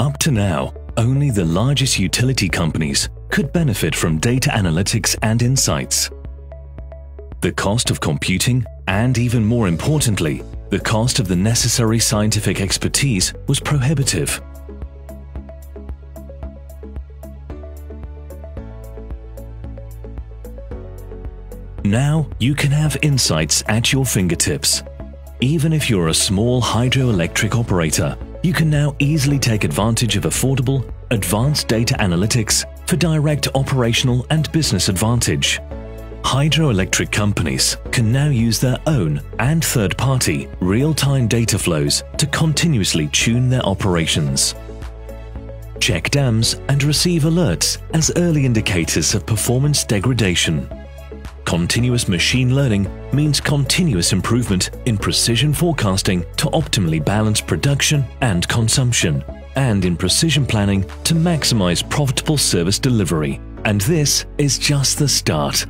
Up to now, only the largest utility companies could benefit from data analytics and insights. The cost of computing, and even more importantly, the cost of the necessary scientific expertise was prohibitive. Now you can have insights at your fingertips. Even if you're a small hydroelectric operator, you can now easily take advantage of affordable, advanced data analytics for direct operational and business advantage. Hydroelectric companies can now use their own and third-party real-time data flows to continuously tune their operations. Check dams and receive alerts as early indicators of performance degradation. Continuous machine learning means continuous improvement in precision forecasting to optimally balance production and consumption, and in precision planning to maximize profitable service delivery. And this is just the start.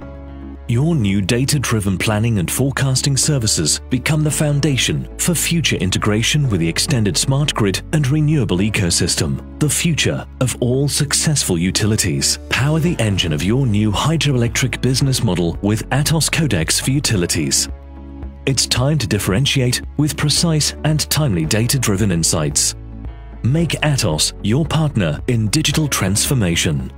Your new data-driven planning and forecasting services become the foundation for future integration with the extended smart grid and renewable ecosystem. The future of all successful utilities. Power the engine of your new hydroelectric business model with Atos Codex for Utilities. It's time to differentiate with precise and timely data-driven insights. Make Atos your partner in digital transformation.